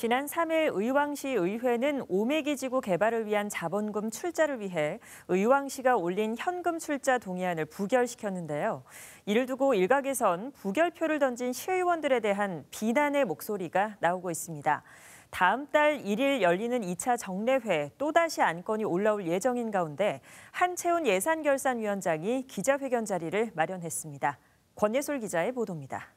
지난 3일 의왕시 의회는 오메기 지구 개발을 위한 자본금 출자를 위해 의왕시가 올린 현금 출자 동의안을 부결시켰는데요. 이를 두고 일각에선 부결표를 던진 시의원들에 대한 비난의 목소리가 나오고 있습니다. 다음 달 1일 열리는 2차 정례회 또다시 안건이 올라올 예정인 가운데 한채훈 예산결산위원장이 기자회견 자리를 마련했습니다. 권예솔 기자의 보도입니다.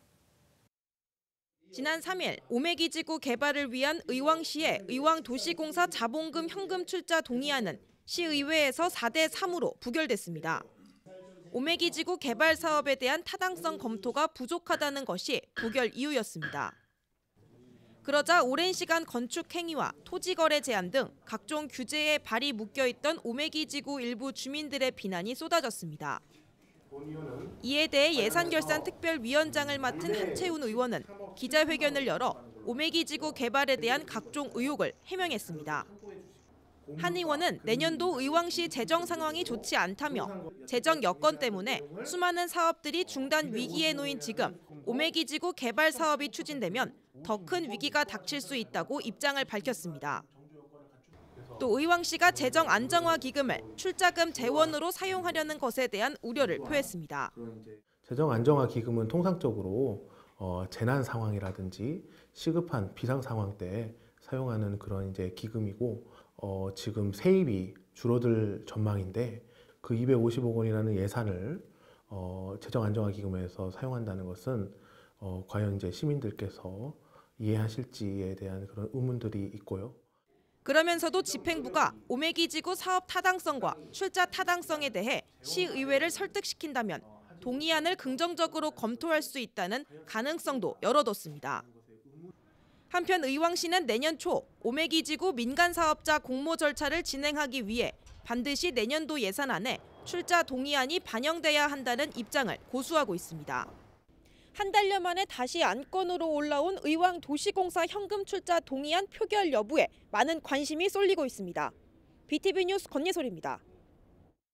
지난 3일 오메기 지구 개발을 위한 의왕시의 의왕도시공사 자본금 현금 출자 동의안은 시의회에서 4대 3으로 부결됐습니다. 오메기 지구 개발 사업에 대한 타당성 검토가 부족하다는 것이 부결 이유였습니다. 그러자 오랜 시간 건축 행위와 토지 거래 제한 등 각종 규제에 발이 묶여 있던 오메기 지구 일부 주민들의 비난이 쏟아졌습니다. 이에 대해 예산결산특별위원장을 맡은 한채훈 의원은 기자회견을 열어 오메기 지구 개발에 대한 각종 의혹을 해명했습니다. 한 의원은 내년도 의왕시 재정 상황이 좋지 않다며 재정 여건 때문에 수많은 사업들이 중단 위기에 놓인 지금 오메기 지구 개발 사업이 추진되면 더 큰 위기가 닥칠 수 있다고 입장을 밝혔습니다. 또 의왕 시가 재정 안정화 기금을 출자금 재원으로 사용하려는 것에 대한 우려를 표했습니다. 재정 안정화 기금은 통상적으로 어, 재난 상황이라든지 시급한 비상 상황 때 사용하는 그런 이제 기금이고 어, 지금 세입이 줄어들 전망인데 그 250억 원이라는 예산을 어, 재정 안정화 기금에서 사용한다는 것은 어, 과연 이제 시민들께서 이해하실지에 대한 그런 의문들이 있고요. 그러면서도 집행부가 오메기 지구 사업 타당성과 출자 타당성에 대해 시의회를 설득시킨다면 동의안을 긍정적으로 검토할 수 있다는 가능성도 열어뒀습니다. 한편 의왕시는 내년 초 오메기 지구 민간 사업자 공모 절차를 진행하기 위해 반드시 내년도 예산안에 출자 동의안이 반영돼야 한다는 입장을 고수하고 있습니다. 한 달여 만에 다시 안건으로 올라온 의왕 도시공사 현금 출자 동의안 표결 여부에 많은 관심이 쏠리고 있습니다. BTV 뉴스 권예솔입니다.